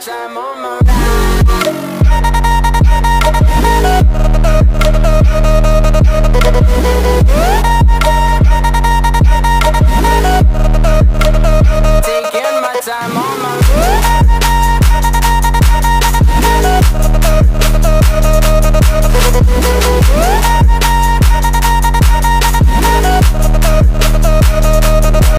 time on my